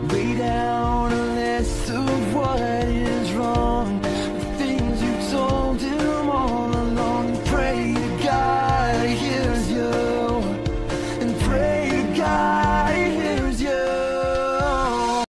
lay down a list of what